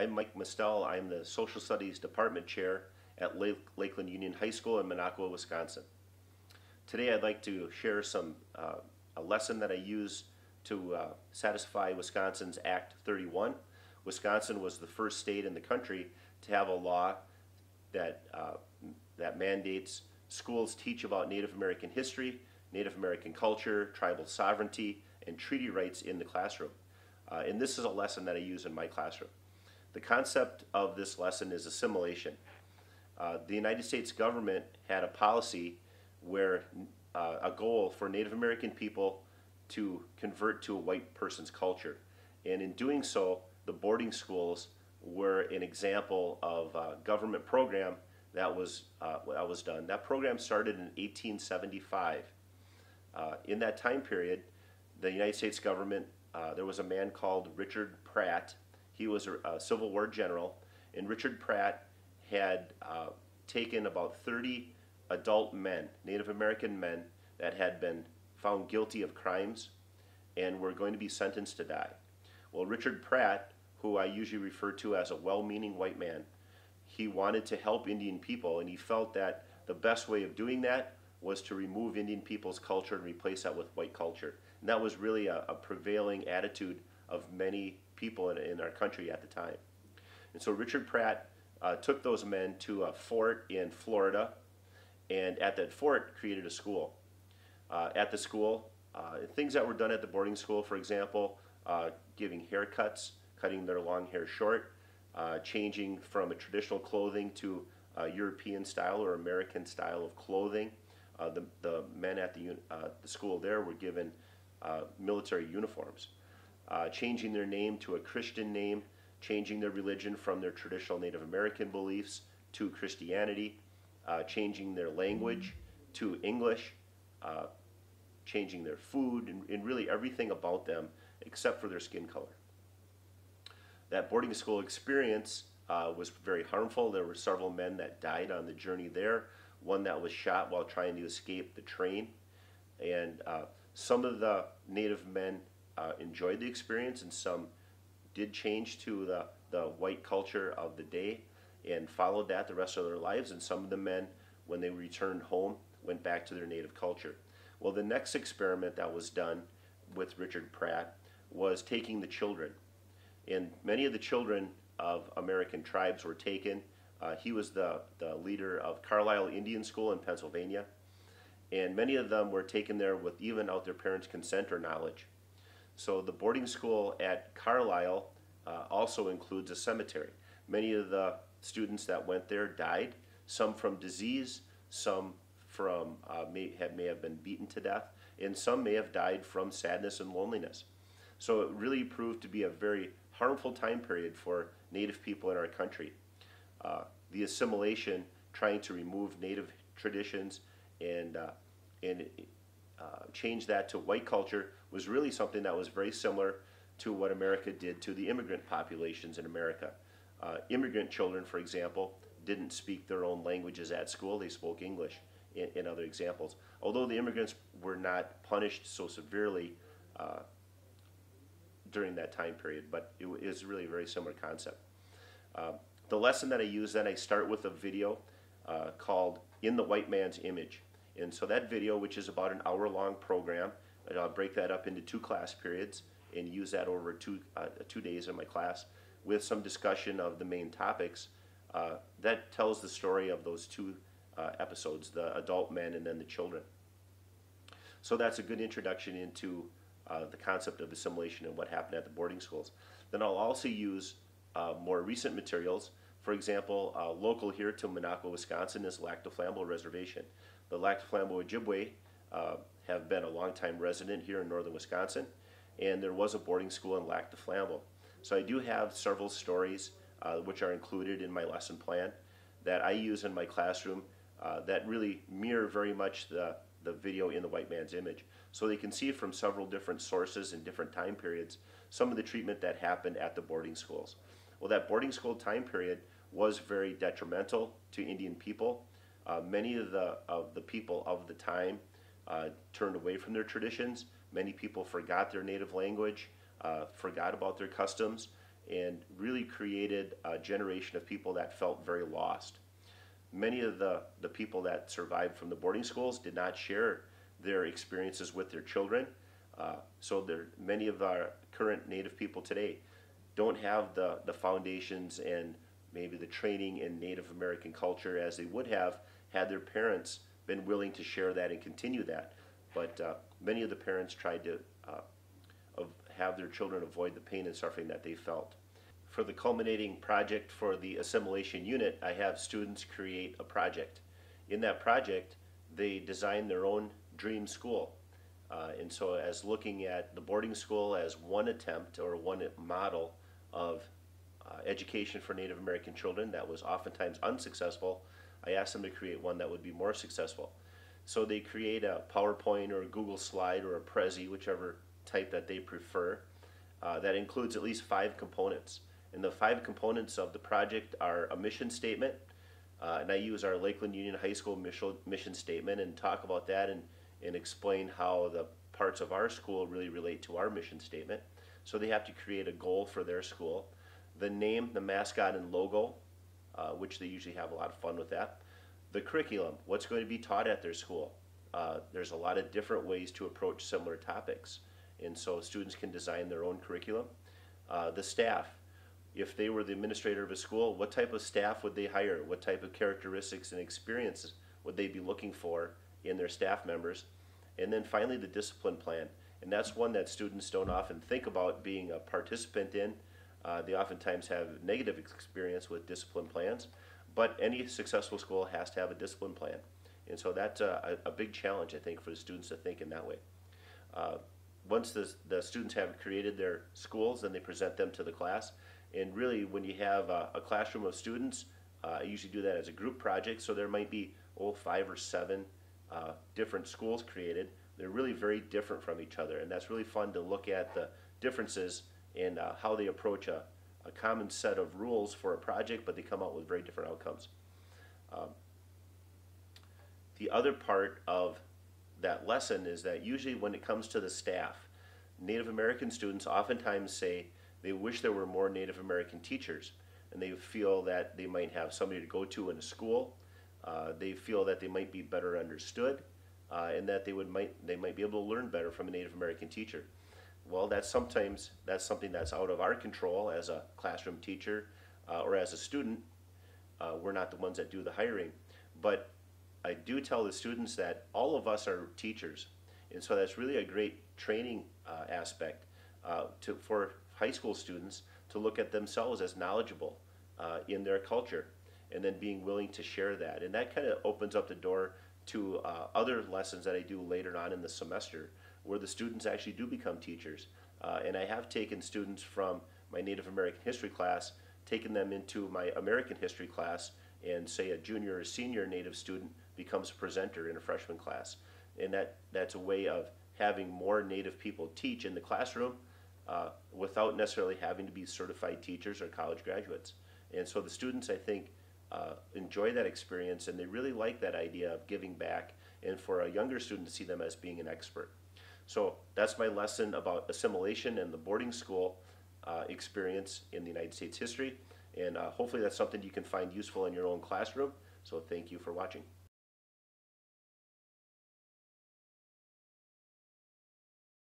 I'm Mike Mostel. I'm the Social Studies Department Chair at Lake- Lakeland Union High School in Minocqua, Wisconsin. Today I'd like to share some, uh, a lesson that I use to uh, satisfy Wisconsin's Act 31. Wisconsin was the first state in the country to have a law that, uh, that mandates schools teach about Native American history, Native American culture, tribal sovereignty, and treaty rights in the classroom. Uh, and this is a lesson that I use in my classroom. The concept of this lesson is assimilation. Uh, the United States government had a policy where uh, a goal for Native American people to convert to a white person's culture. And in doing so, the boarding schools were an example of a government program that was, uh, that was done. That program started in 1875. Uh, in that time period, the United States government, uh, there was a man called Richard Pratt. He was a, a Civil War general, and Richard Pratt had uh, taken about 30 adult men, Native American men, that had been found guilty of crimes and were going to be sentenced to die. Well, Richard Pratt, who I usually refer to as a well meaning white man, he wanted to help Indian people, and he felt that the best way of doing that was to remove Indian people's culture and replace that with white culture. And that was really a, a prevailing attitude of many people in, in, our country at the time. And so Richard Pratt uh, took those men to a fort in Florida, and at that fort created a school. Uh, at the school, uh, things that were done at the boarding school, for example, uh, giving haircuts, cutting their long hair short, uh, changing from a traditional clothing to European style or American style of clothing. Uh, the, the men at the, the school there were given military uniforms, changing their name to a Christian name, changing their religion from their traditional Native American beliefs to Christianity, changing their language to English, changing their food, and, and really everything about them except for their skin color. That boarding school experience uh, was very harmful. There were several men that died on the journey there, one that was shot while trying to escape the train. And uh, some of the Native men uh, enjoyed the experience, and some did change to the, the white culture of the day and followed that the rest of their lives. And some of the men, when they returned home, went back to their native culture. Well, the next experiment that was done with Richard Pratt was taking the children. And many of the children of American tribes were taken. Uh, he was the, the leader of Carlisle Indian School in Pennsylvania. And many of them were taken there with even out their parents' consent or knowledge. So the boarding school at Carlisle uh, also includes a cemetery. Many of the students that went there died, some from disease, some from uh, may, have, may have been beaten to death, and some may have died from sadness and loneliness. So it really proved to be a very harmful time period for Native people in our country. Uh, the assimilation, trying to remove Native traditions and, uh, and uh, change that to white culture, was really something that was very similar to what America did to the immigrant populations in America. Uh, immigrant children, for example, didn't speak their own languages at school, they spoke English in, in other examples. Although the immigrants were not punished so severely uh, during that time period, but it is really a very similar concept. Uh, the lesson that I use then, I start with a video uh, called In the White Man's Image. And so that video, which is about an hour long program, I'll break that up into two class periods and use that over two, uh, two days in my class with some discussion of the main topics. Uh, that tells the story of those two uh, episodes, the adult men and then the children. So that's a good introduction into uh, the concept of assimilation and what happened at the boarding schools. Then I'll also use uh, more recent materials. For example, uh, local here to Minocqua, Wisconsin is Lac du Flambeau Reservation. The Lac Flambeau Ojibwe uh, have been a longtime resident here in northern Wisconsin, and there was a boarding school in Lac du Flambeau. So I do have several stories uh, which are included in my lesson plan that I use in my classroom uh, that really mirror very much the, the video in the white man's image. So they can see from several different sources and different time periods some of the treatment that happened at the boarding schools. Well, that boarding school time period was very detrimental to Indian people. Uh, many of the, of the people of the time uh, turned away from their traditions. Many people forgot their native language, uh, forgot about their customs, and really created a generation of people that felt very lost. Many of the, the people that survived from the boarding schools did not share their experiences with their children. Uh, so there, many of our current Native people today don't have the, the foundations and maybe the training in Native American culture as they would have had their parents been willing to share that and continue that. But uh, many of the parents tried to uh, have their children avoid the pain and suffering that they felt. For the culminating project for the assimilation unit, I have students create a project. In that project, they design their own dream school. Uh, and so as looking at the boarding school as one attempt or one model of uh, education for Native American children that was oftentimes unsuccessful, I asked them to create one that would be more successful. So they create a PowerPoint or a Google slide or a Prezi, whichever type that they prefer, uh, that includes at least five components. And the five components of the project are a mission statement, uh, and I use our Lakeland Union High School mission, mission statement and talk about that and, and explain how the parts of our school really relate to our mission statement. So they have to create a goal for their school. The name, the mascot, and logo, uh, which they usually have a lot of fun with that the curriculum, what's going to be taught at their school. Uh, there's a lot of different ways to approach similar topics, and so students can design their own curriculum. Uh, the staff, if they were the administrator of a school, what type of staff would they hire? What type of characteristics and experiences would they be looking for in their staff members? And then finally, the discipline plan. And that's one that students don't often think about being a participant in. Uh, they oftentimes have negative experience with discipline plans. But any successful school has to have a discipline plan. And so that's a, a big challenge, I think, for the students to think in that way. Uh, once the, the students have created their schools, then they present them to the class. And really, when you have a, a classroom of students, uh, I usually do that as a group project. So there might be, oh, five or seven uh, different schools created. They're really very different from each other. And that's really fun to look at the differences in uh, how they approach a, a common set of rules for a project, but they come out with very different outcomes. Um, the other part of that lesson is that usually when it comes to the staff, Native American students oftentimes say they wish there were more Native American teachers and they feel that they might have somebody to go to in a school. Uh, they feel that they might be better understood uh, and that they would might they might be able to learn better from a Native American teacher. Well, that's sometimes that's something that's out of our control as a classroom teacher uh, or as a student. Uh, we're not the ones that do the hiring, but I do tell the students that all of us are teachers, and so that's really a great training uh, aspect uh, to for high school students to look at themselves as knowledgeable uh, in their culture, and then being willing to share that, and that kind of opens up the door to uh, other lessons that I do later on in the semester where the students actually do become teachers. Uh, and I have taken students from my Native American history class, taken them into my American history class, and say a junior or senior Native student becomes a presenter in a freshman class. And that, that's a way of having more Native people teach in the classroom uh, without necessarily having to be certified teachers or college graduates. And so the students, I think, uh, enjoy that experience and they really like that idea of giving back and for a younger student to see them as being an expert. So that's my lesson about assimilation and the boarding school uh, experience in the United States history. And uh, hopefully that's something you can find useful in your own classroom. So thank you for watching.